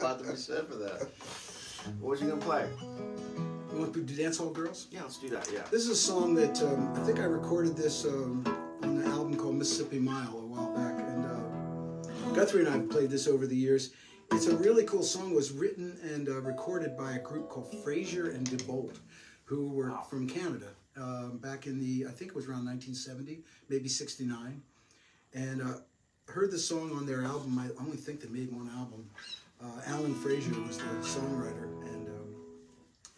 A lot to be said for that. What was you gonna play? You want to do Dance Hall Girls? Yeah, let's do that. Yeah. This is a song that um, I think I recorded this um, on an album called Mississippi Mile a while back, and uh, Guthrie and I have played this over the years. It's a really cool song. It was written and uh, recorded by a group called Fraser and DeBolt, who were Wow. from Canada um, back in the I think it was around 1970, maybe 69, and uh, heard the song on their album. I only think they made one album. Uh, Alan Fraser was the songwriter, and um,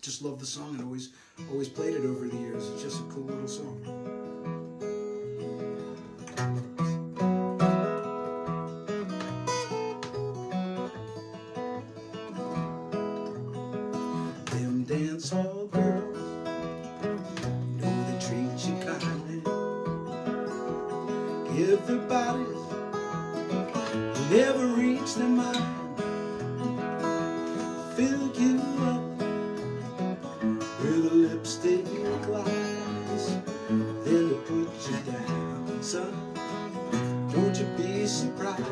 just loved the song and always always played it over the years. It's just a cool little song. Give their bodies, never reach their mind. Lipstick lies, then to put you down, son. Don't you be surprised.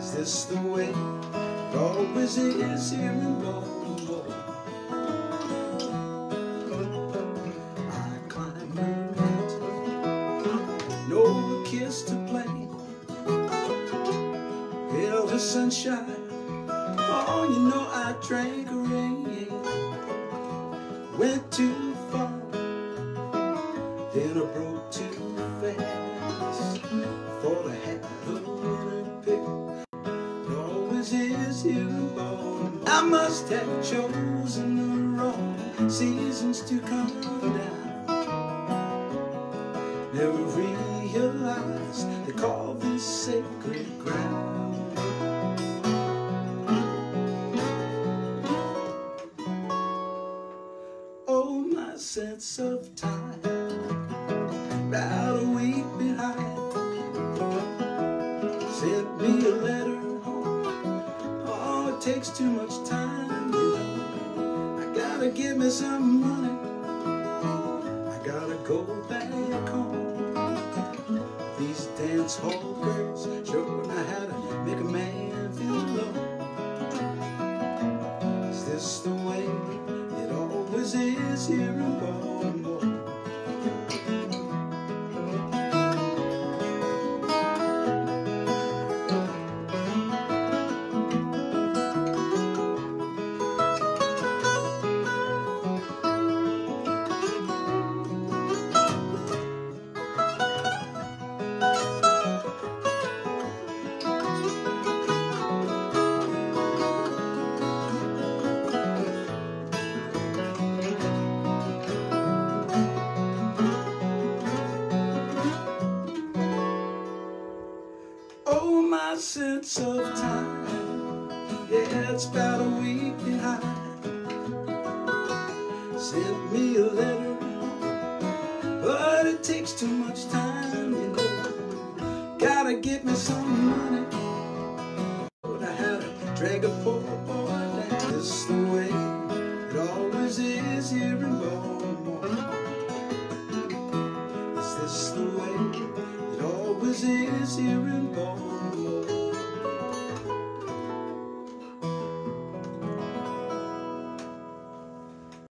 Is this the way it always is here in Baltimore? I climb the mountain, no kiss to play. Feel the sunshine. Oh, you know I drank rain. Went too far, then I broke too fast. Thought I had a winner pick. It always is in Baltimore. I must have chosen the wrong seasons to come down. Never realized they call this sacred ground. Sense of time, about a week behind. Sent me a letter home. Oh, it takes too much time, you know. I gotta give me some money. I gotta go back always is sense of time, yeah, it's about a week behind. Sent me a letter, but it takes too much time, you know. Gotta get me some money, but I had to drag a poor boy down. This the